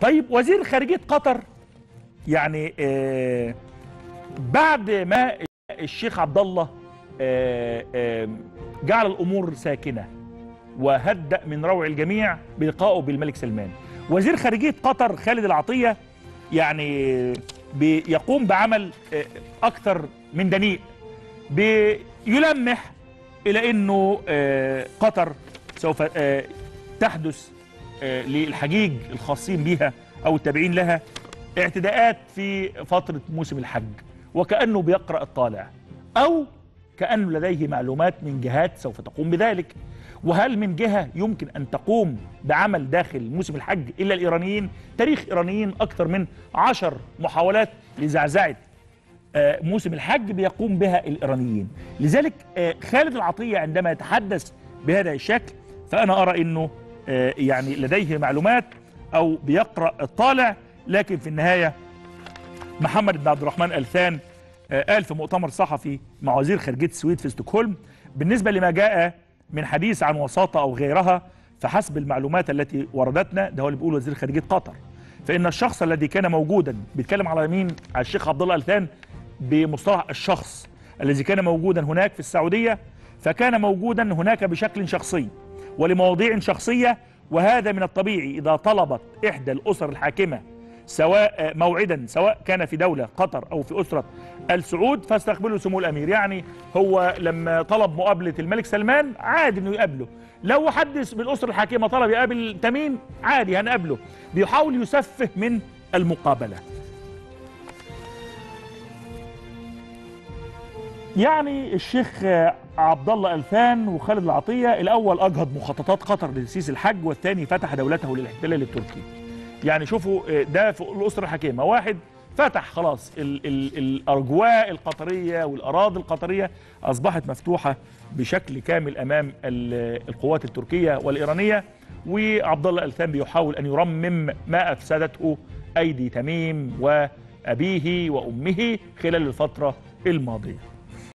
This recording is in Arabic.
طيب وزير خارجية قطر يعني آه بعد ما الشيخ عبد الله آه آه جعل الأمور ساكنة وهدأ من روع الجميع بلقائه بالملك سلمان. وزير خارجية قطر خالد العطية يعني بيقوم بعمل أكثر من دنيء بيلمح إلى إنه آه، قطر سوف تحدث للحجيج الخاصين بها أو التابعين لها اعتداءات في فترة موسم الحج وكأنه بيقرأ الطالع أو كانه لديه معلومات من جهات سوف تقوم بذلك. وهل من جهة يمكن أن تقوم بعمل داخل موسم الحج إلا الإيرانيين؟ تاريخ إيرانيين أكثر من عشر محاولات لزعزعة آه، موسم الحج بيقوم بها الإيرانيين. لذلك آه، خالد العطية عندما يتحدث بهذا الشكل فأنا أرى إنه آه، يعني لديه معلومات أو بيقرأ الطالع لكن في النهاية محمد بن عبد الرحمن الثان آه، قال في مؤتمر صحفي مع وزير خارجية السويد في ستوكهولم بالنسبة لما جاء من حديث عن وساطة أو غيرها فحسب المعلومات التي وردتنا ده هو اللي بيقول وزير خارجية قطر فإن الشخص الذي كان موجودا بيتكلم على مين؟ على الشيخ عبد الله الثان بمصطلح الشخص الذي كان موجودا هناك في السعودية فكان موجودا هناك بشكل شخصي ولمواضيع شخصية وهذا من الطبيعي إذا طلبت إحدى الأسر الحاكمة سواء موعدا سواء كان في دولة قطر أو في أسرة السعود فاستقبله سمو الأمير. يعني هو لما طلب مقابلة الملك سلمان عادي أنه يقابله. لو حد بالأسرة الحاكمة طلب يقابل تميم عادي هنقابله. بيحاول يسفه من المقابلة. يعني الشيخ عبد الله ألفان وخالد العطية الأول أجهض مخططات قطر لتسييس الحج والثاني فتح دولته للاحتلال التركي. يعني شوفوا ده في الأسرة الحكيمة. واحد فتح خلاص ال ال الأرجواء القطرية والأراضي القطرية أصبحت مفتوحة بشكل كامل أمام ال- القوات التركية والإيرانية. وعبد الله الثان بيحاول أن يرمم ما أفسدته أيدي تميم وأبيه وأمه خلال الفترة الماضية.